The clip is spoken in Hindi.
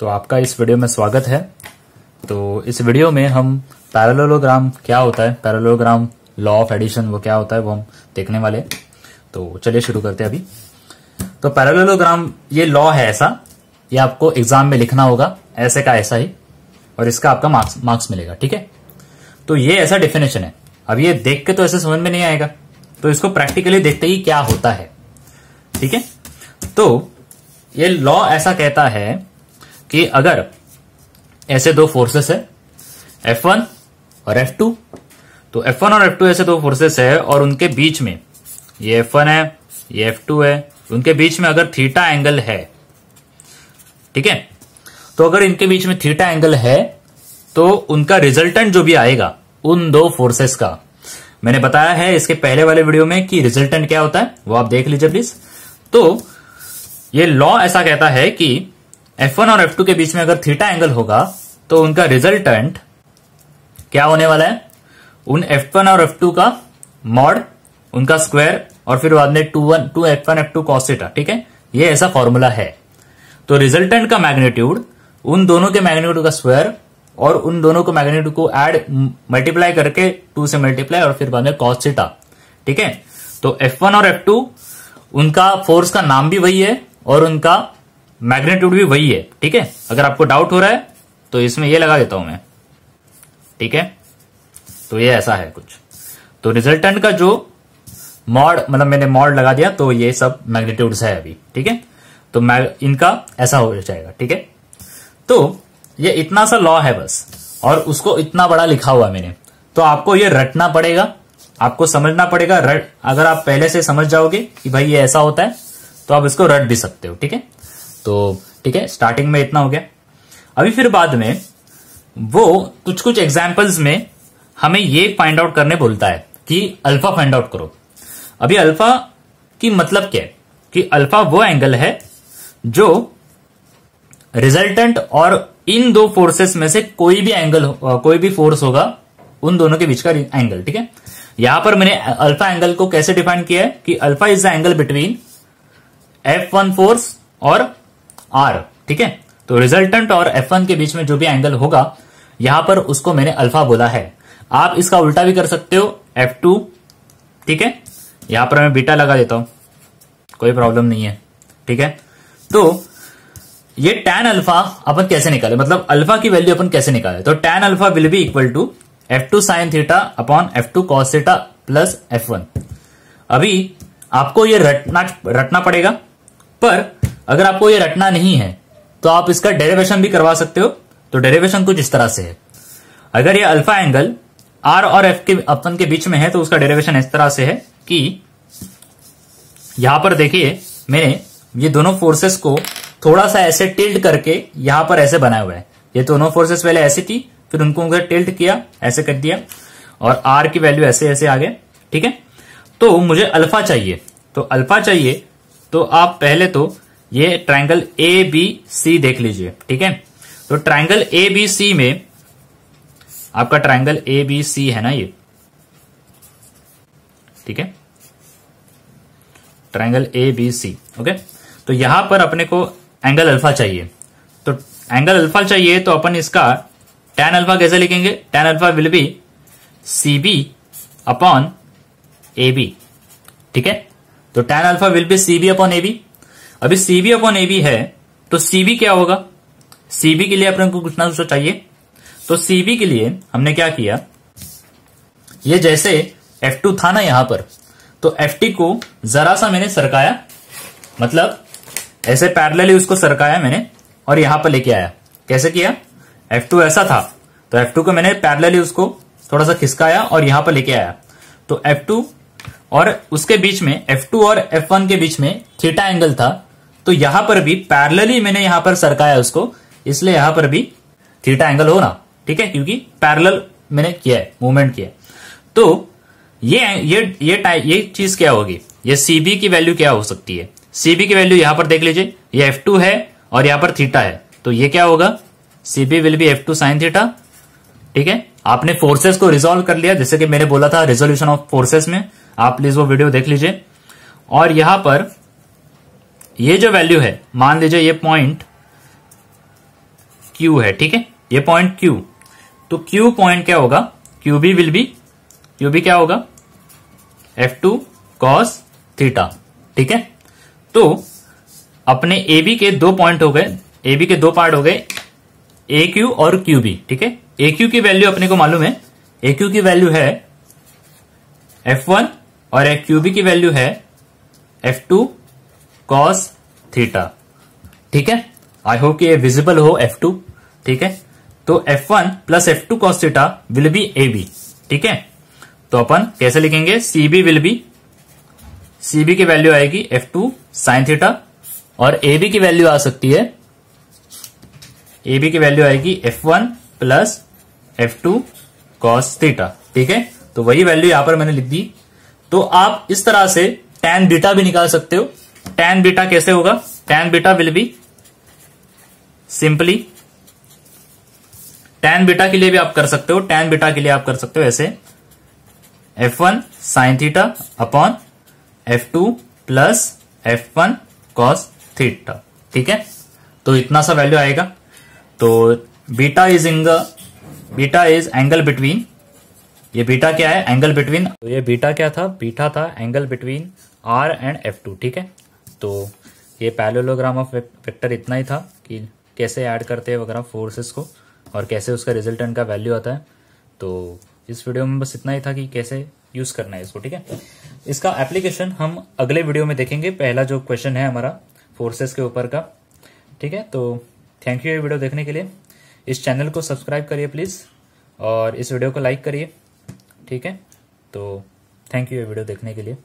तो आपका इस वीडियो में स्वागत है। तो इस वीडियो में हम पैरेललोग्राम क्या होता है? पैरेललोग्राम लॉ ऑफ़ एडिशन वो क्या होता है वो हम देखने वाले तो चलिए शुरू करते हैं अभी। तो पैरेललोग्राम ये लॉ है ऐसा। ये आपको एग्ज़ाम में लिखना होगा। ऐसे का ऐसा ही। और इसका आपका मार्क्स मार्क्स मिलेगा, ठीक है? तो ये ऐसा डेफिनेशन है। अब ये देख के तो ऐसे समझ में नहीं आएगा। तो इसको प्रैक्टिकली देखते ही क्या होता है। ठीक है? तो ये लॉ ऐसा कहता है कि अगर ऐसे दो फोर्सेस है F1 और F2 तो F1 और F2 ऐसे दो फोर्सेस है और उनके बीच में, ये F1 है, ये F2 है, उनके बीच में अगर थीटा एंगल है, ठीक है? तो अगर इनके बीच में थीटा एंगल है तो उनका रिजल्टेंट जो भी आएगा, उन दो फोर्सेस का। मैंने बताया है इसके पहले वाले वीडियो में कि रिजल्टेंट क्या होता है, वो आप देख लीजिए प्लीज़ तो ये लॉ ऐसा कहता है कि F1 और F2 के बीच में अगर थीटा एंगल होगा तो उनका रिजल्टेंट क्या होने वाला है? उन F1 और F2 का मॉड उनका स्क्वायर और फिर बाद में two one two F one F two cos theta ठीक है? ये ऐसा फॉर्मूला है। तो रिजल्टेंट का मैग्नीट्यूड उन दोनों के मैग्नीट्यूड का स्क्वायर और उन दोनों को मैग्नीट्यूड को एड मल्टीप्लाई करके टू से मल्टीप्लाई और फिर बाद में कॉस थीटा ठीक है? तो F1 और F2 उनका फोर्स का नाम भी वही है और उनका मैग्नीट्यूड भी वही है, ठीक है? अगर आपको डाउट हो रहा है तो इसमें ये लगा देता हूँ मैं, ठीक है? तो ये ऐसा है कुछ। तो रिजल्टेंट का जो मॉड मतलब मैंने मॉड लगा दिया तो ये सब मैग्नेट्यूड है अभी, ठीक है? तो इनका ऐसा हो जाएगा, ठीक है? तो ये इतना सा लॉ है बस, और उसको इतना बड़ा लिखा हुआ मैंने। तो आपको ये रटना पड़ेगा, आपको समझना पड़ेगा, रट, अगर आप पहले से समझ जाओगे कि भाई ये ऐसा होता है तो आप इसको रट भी सकते हो, ठीक है? तो ठीक है स्टार्टिंग में इतना हो गया। अभी फिर बाद में वो कुछ कुछ एग्जाम्पल्स में हमें ये फाइंड आउट करने बोलता है कि अल्फ़ा फाइंड आउट करो। अभी अल्फ़ा की मतलब क्या है? कि अल्फ़ा वो एंगल है जो रिजल्टेंट और इन दो फोर्सेस में से कोई भी एंगल कोई भी फोर्स होगा, उन दोनों के बीच का एंगल ठीक है? यहाँ पर मैंने अल्फ़ा एंगल को कैसे डिफाइन किया है कि alpha is the angle between F one force और आर ठीक है? तो रिजल्टेंट और एफ़ के बीच में जो भी एंगल होगा, यहाँ पर उसको मैंने अल्फ़ा बोला है। आप इसका उल्टा भी कर सकते हो एफ़ टू ठीक है? यहाँ पर मैं बीटा लगा देता हूँ। कोई प्रॉब्लम नहीं है, ठीक है? तो ये टैन अल्फ़ा अपन कैसे निकाले? मतलब अल्फ़ा की वैल्यू अपन कैसे निकाले? तो tan alpha will be equal to F two sine theta upon F two cos theta plus F one अभी आपको ये रटना रटना पड़ेगा, पर अगर आपको ये रटना नहीं है तो आप इसका डेरिवेशन भी करवा सकते हो। तो डेरिवेशन कुछ इस तरह से है। अगर ये अल्फ़ा एंगल आर और एफ़ के अपन के बीच में है तो उसका डेरिवेशन इस तरह से है कि यहाँ पर देखिए, मैंने ये दोनों फोर्सेस को थोड़ा सा ऐसे टिल्ट करके यहाँ पर ऐसे बनाया हुआ है। ये दोनों फोर्सेस पहले ऐसी थी, फिर उनको उधर टिल्ट किया, ऐसे कर दिया, और आर की वैल्यू ऐसे ऐसे आ गए ठीक है? तो मुझे अल्फ़ा चाहिए। तो अल्फ़ा चाहिए तो आप पहले तो ये ट्रायंगल ए बी सी देख लीजिए, ठीक है? तो ट्रायंगल ए बी सी में आपका ट्रायंगल ए बी सी है ना ये? ठीक है? Triangle A B C okay तो यहाँ पर अपने को एंगल अल्फ़ा चाहिए। तो एंगल अल्फ़ा चाहिए तो अपन इसका टैन अल्फ़ा कैसे लिखेंगे? Tan alpha will be C B upon A B ठीक है? तो tan alpha will be C B upon A B अभी सी बी अपॉन ए है? तो सी बी क्या होगा? सी बी के लिए अपने को कुछ ना कुछ चाहिए। तो सी बी के लिए हमने क्या किया? ये जैसे F2 था ना यहाँ पर तो Ft को जरा सा मैंने सरकाया। मतलब ऐसे पैरेलली उसको सरकाया मैंने और यहाँ पर लेके आया। कैसे किया? F2 ऐसा था। तो F2 को मैंने पैरेलली उसको थोड़ा सा खिसकाया और यहाँ पर लेके आया। तो F2 और उसके बीच में F2 और F1 के बीच में थीटा एंगल था। तो यहाँ पर भी पैरेलली मैंने यहाँ पर सरकाया उसको, इसलिए यहाँ पर भी थीटा एंगल हो ना ठीक है? क्योंकि पैरेलल मैंने किया है मूवमेंट किया तो ये ये ये ये चीज़ क्या होगी? ये सीबी की वैल्यू क्या हो सकती है? सीबी की वैल्यू यहाँ पर देख लीजिए, ये एफ़ टू है और यहाँ पर थीटा है। तो ये क्या होगा? C B will be F two sine theta ठीक है? आपने फोर्सेस को रिजोल्व कर लिया, जैसे कि मैंने बोला था रिजोल्यूशन ऑफ़ फोर्सेस में, आप प्लीज़ वो वीडियो देख लीजिए। और यहाँ पर ये जो वैल्यू है, मान लीजिए ये पॉइंट क्यू है, ठीक है? ये पॉइंट क्यू तो क्यू पॉइंट क्या होगा? Q B will be Q B क्या होगा? एफ़ टू कॉस थीटा ठीक है? तो अपने ए बी के दो पॉइंट हो गए ए बी के दो पार्ट हो गए ए क्यू और क्यू बी ठीक है? ए क्यू की वैल्यू अपने को मालूम है? ए क्यू की वैल्यू है एफ़ वन और ए क्यू बी की वैल्यू है एफ़ टू कॉस थीटा ठीक है? आई होप कि ये विजिबल हो एफ़ टू ठीक है? तो F one plus F two cos theta will be A B ठीक है? तो अपन कैसे लिखेंगे? C B will be C B की वैल्यू आएगी एफ़ टू साइन थीटा और ए बी की वैल्यू आ सकती है। ए बी की वैल्यू आएगी F one plus F two cos theta ठीक है? तो वही वैल्यू यहाँ पर मैंने लिख दी। तो आप इस तरह से टैन बीटा भी निकाल सकते हो। टैन बीटा कैसे होगा? Tan beta will be simply tan beta के लिए भी आप कर सकते हो टैन बीटा के लिए आप कर सकते हो ऐसे। F one sine theta upon F two plus F one cos theta ठीक है? तो इतना सा वैल्यू आएगा। तो beta is in beta is angle between ये बीटा क्या है? एंगल बिटवीन तो ये बीटा क्या था? बीटा था angle between R and F two ठीक है? तो ये पैलोलोग्राम ऑफ़ वेक्टर इतना ही था कि कैसे ऐड करते हैं वगैरह फोर्सेस को और कैसे उसका रिजल्टेंट का वैल्यू आता है। तो इस वीडियो में बस इतना ही था कि कैसे यूज़ करना है इसको, ठीक है? इसका एप्लीकेशन हम अगले वीडियो में देखेंगे। पहला जो क्वेश्चन है हमारा फोर्सेस के ऊपर का, ठीक है? तो थैंक यू ये वीडियो देखने के लिए। इस चैनल को सब्सक्राइब करिए प्लीज़ और इस वीडियो को लाइक करिए, ठीक है? तो थैंक यू ये वीडियो देखने के लिए।